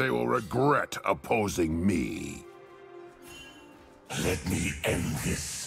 they will regret opposing me. Let me end this.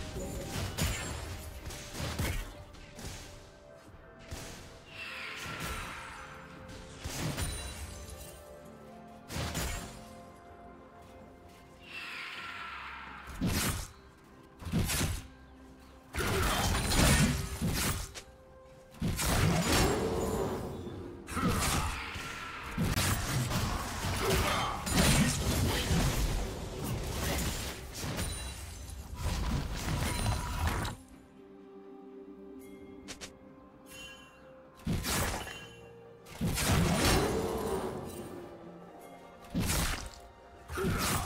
Yeah. Yeah.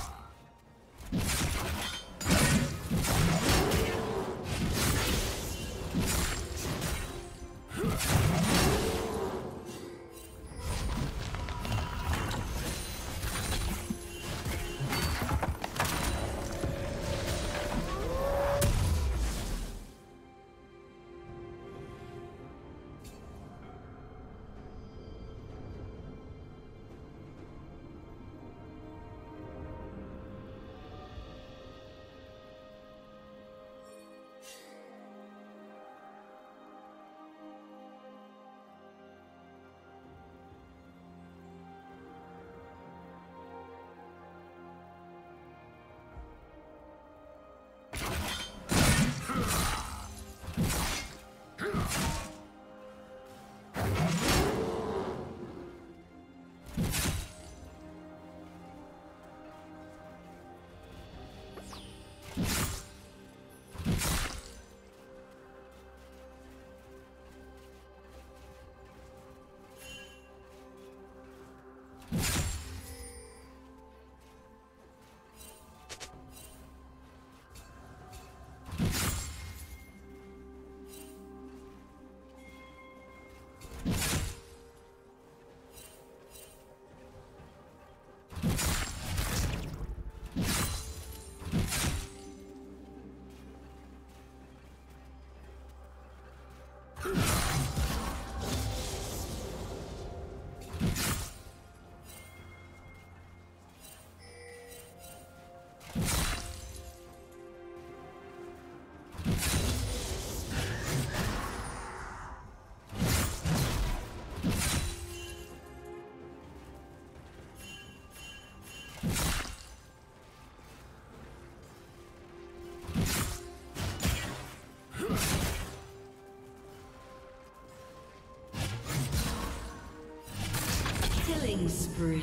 Killing spree.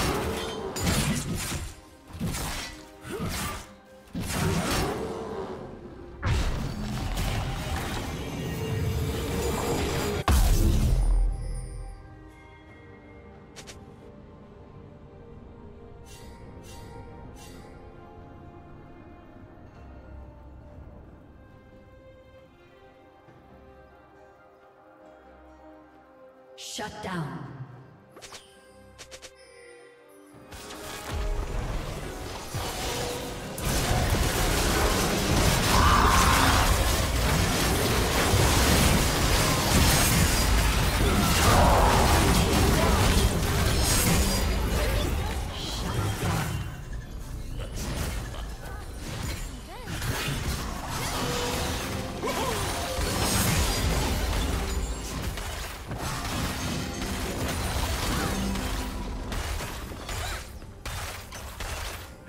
Shut down.